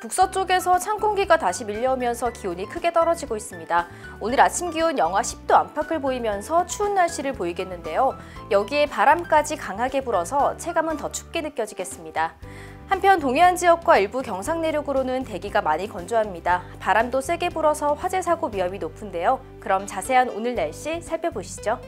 북서쪽에서 찬 공기가 다시 밀려오면서 기온이 크게 떨어지고 있습니다. 오늘 아침 기온 영하 10도 안팎을 보이면서 추운 날씨를 보이겠는데요. 여기에 바람까지 강하게 불어서 체감은 더 춥게 느껴지겠습니다. 한편 동해안 지역과 일부 경상 내륙으로는 대기가 많이 건조합니다. 바람도 세게 불어서 화재 사고 위험이 높은데요. 그럼 자세한 오늘 날씨 살펴보시죠.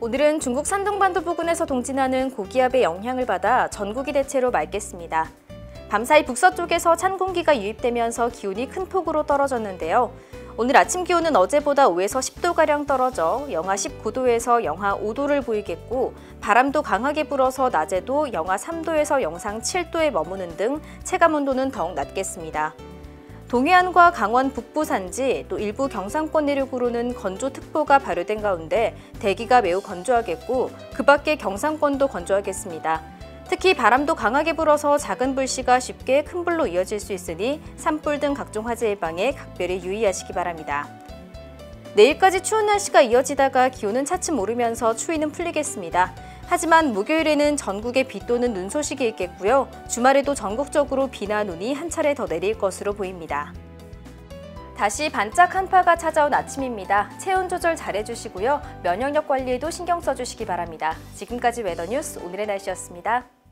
오늘은 중국 산둥반도 부근에서 동진하는 고기압의 영향을 받아 전국이 대체로 맑겠습니다. 밤사이 북서쪽에서 찬 공기가 유입되면서 기온이 큰 폭으로 떨어졌는데요. 오늘 아침 기온은 어제보다 5에서 10도가량 떨어져 영하 19도에서 영하 5도를 보이겠고 바람도 강하게 불어서 낮에도 영하 3도에서 영상 7도에 머무는 등 체감 온도는 더욱 낮겠습니다. 동해안과 강원 북부 산지 또 일부 경상권 내륙으로는 건조특보가 발효된 가운데 대기가 매우 건조하겠고 그 밖에 경상권도 건조하겠습니다. 특히 바람도 강하게 불어서 작은 불씨가 쉽게 큰 불로 이어질 수 있으니 산불 등 각종 화재 예방에 각별히 유의하시기 바랍니다. 내일까지 추운 날씨가 이어지다가 기온은 차츰 오르면서 추위는 풀리겠습니다. 하지만 목요일에는 전국에 비 또는 눈 소식이 있겠고요. 주말에도 전국적으로 비나 눈이 한 차례 더 내릴 것으로 보입니다. 다시 반짝 한파가 찾아온 아침입니다. 체온 조절 잘해주시고요. 면역력 관리에도 신경 써주시기 바랍니다. 지금까지 웨더뉴스 오늘의 날씨였습니다.